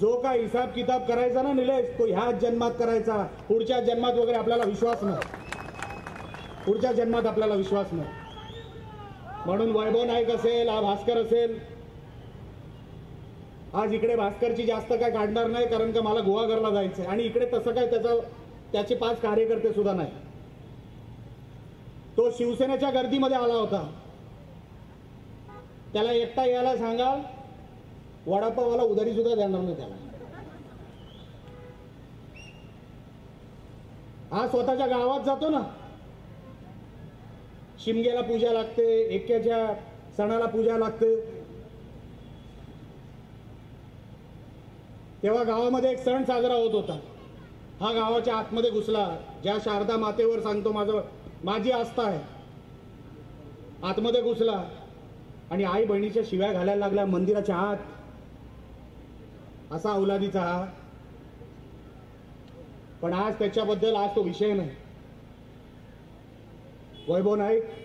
जो काय हिसाब किताब करायचा ना निलेश तो ह्याच जन्मात करायचा. पुढच्या जन्मात वगैरे आपल्याला विश्वास नाही. पुढच्या जन्मात आपल्याला विश्वास नाही. म्हणून वैभव नाईक असेल हा भास्कर असेल आज इकडे भास्करची जास्त काय काढणार नाही कारण का मला गुहागरला जायचंय. आणि इकडे तसं काय त्याचा त्याचे पाच कार्यकर्ते सुद्धा नाही. तो शिवसेनेच्या गर्दीमध्ये आला होता. त्याला एकटा यायला सांगा वडापावाला उधारी सुद्धा देणार नाही त्याला. हा स्वतःच्या गावात जातो ना. शिमग्याला पूजा लागते एक्क्याच्या सणाला पूजा लागते. तेव्हा गावामध्ये एक सण साजरा होत होता. हा गावाच्या आतमध्ये घुसला. ज्या शारदा मातेवर सांगतो माझं माझी आस्था आहे. आतमध्ये घुसला. आणि आई बहिणीच्या शिव्या घालायला लागल्या मंदिराच्या आत. असा औलादीचा हा. पण आज त्याच्याबद्दल आज तो विषय नाही. वैभव नाईक